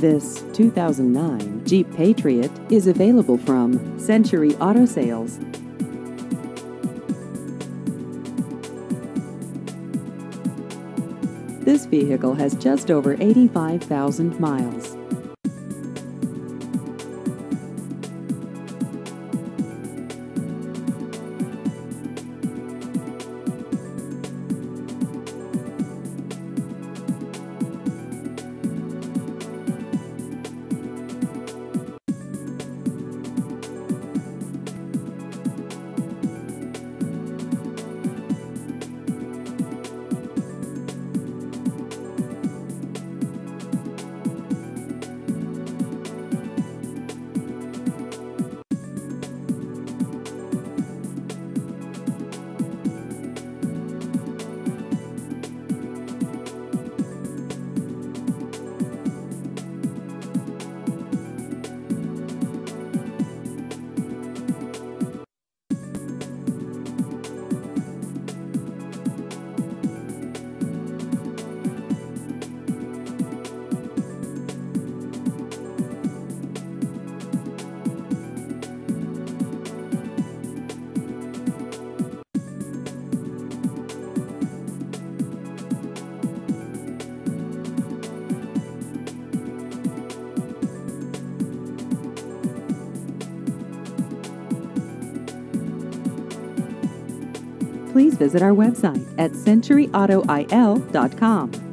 This 2009 Jeep Patriot is available from Century Auto Sales. This vehicle has just over 85,000 miles. Please visit our website at centuryautoil.com.